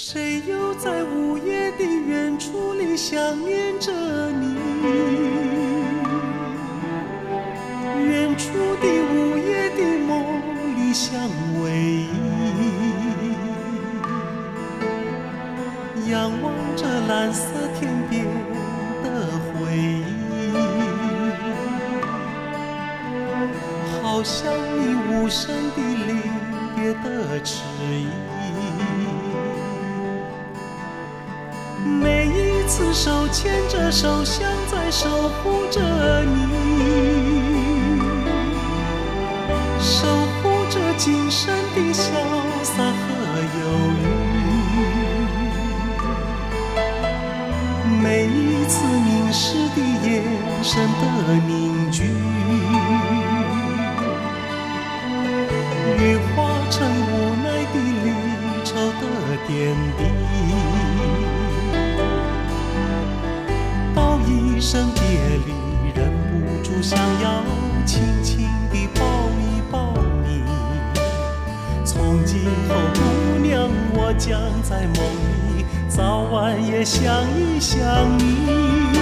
谁又在午夜的远处里想念着你？远处的午夜的梦里相偎依，仰望着蓝色天边的回忆，好像你无声的离别的迟疑。次手牵着手，像在守护着你，守护着今生的潇洒和忧郁。每一次凝视的眼神的凝想要轻轻地抱一抱你。从今后，姑娘，我将在梦里，早晚也想一想你。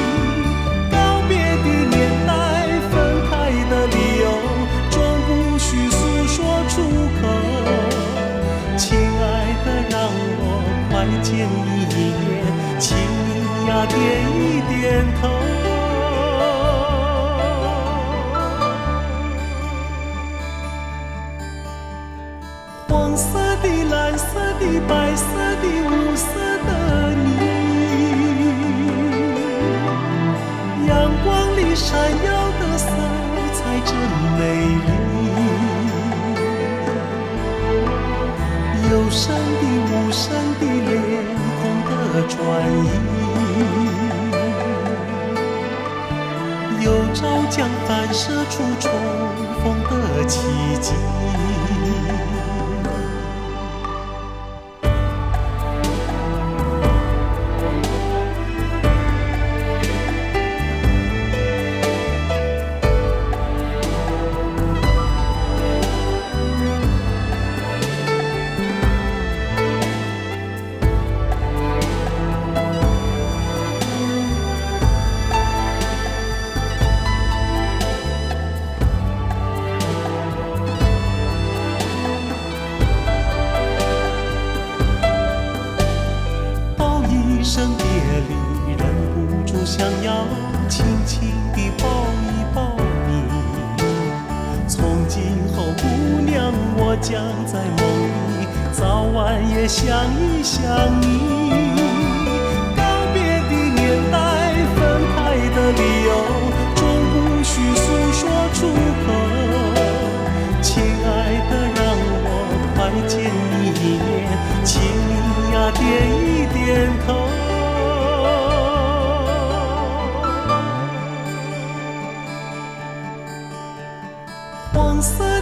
黄色的、蓝色的、白色的、五色的你，阳光里闪耀的色彩真美丽。有声的、无声的、脸孔的转移，有朝将反射出重逢的奇迹。想要轻轻地抱一抱你。从今后，姑娘，我将在梦里，早晚也想一想你。告别的年代，分开的理由，终不需诉说出口。亲爱的，让我快见你一面，请你呀点一点头。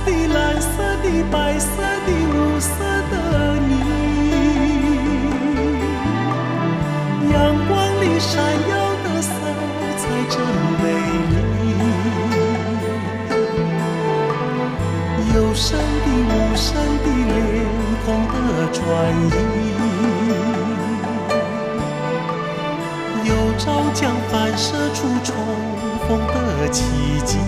的、蓝色的、白色的、无色的你，阳光里闪耀的色彩真美丽。有声的、无声的、脸孔的转移，有朝将反射出重逢的奇迹。